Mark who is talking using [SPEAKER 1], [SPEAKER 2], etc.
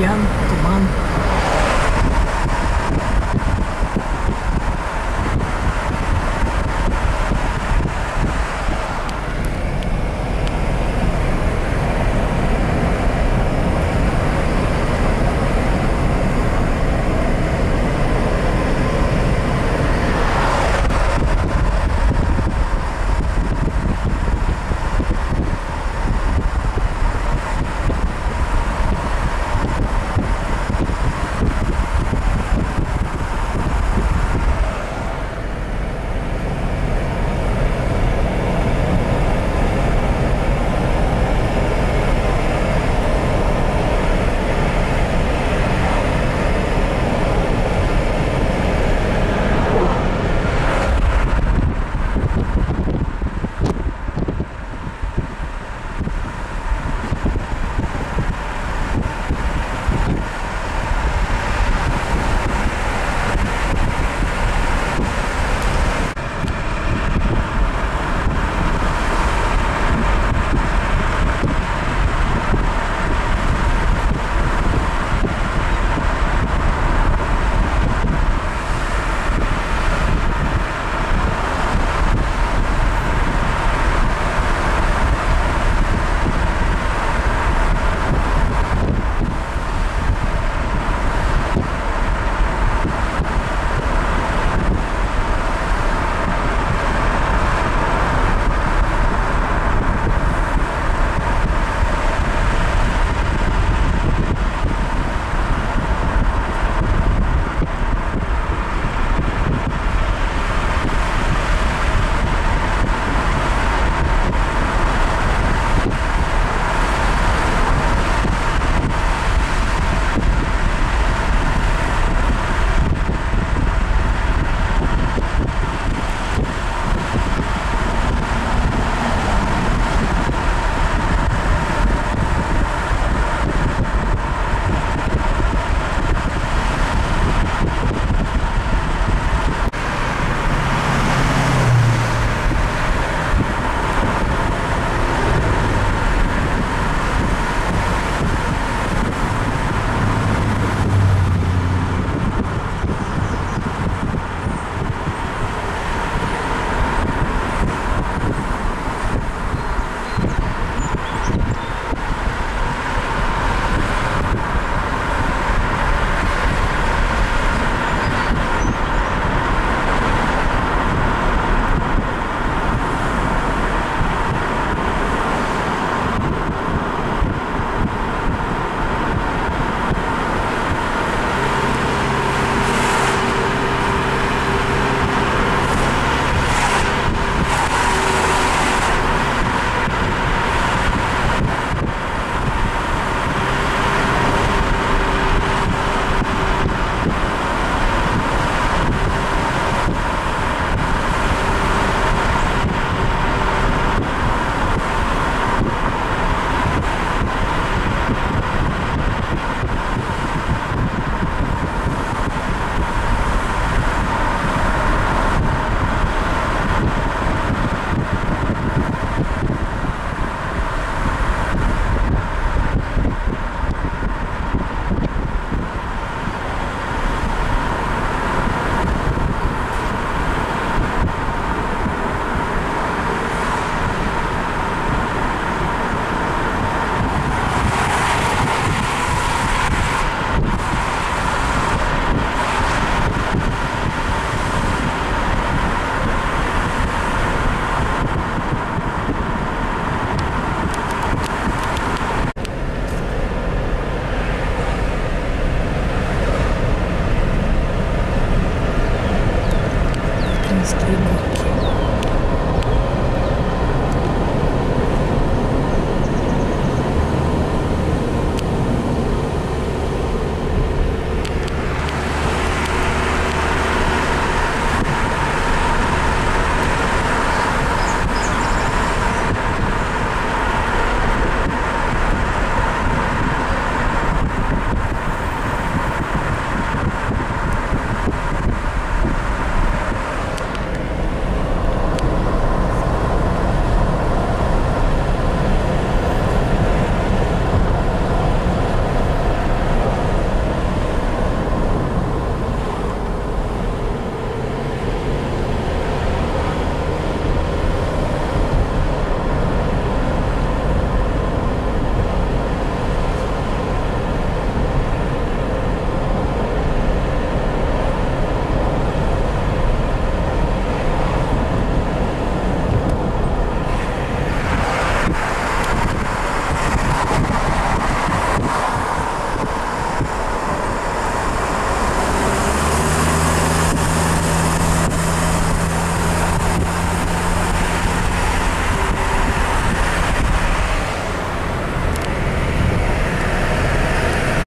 [SPEAKER 1] Jan, de man
[SPEAKER 2] good.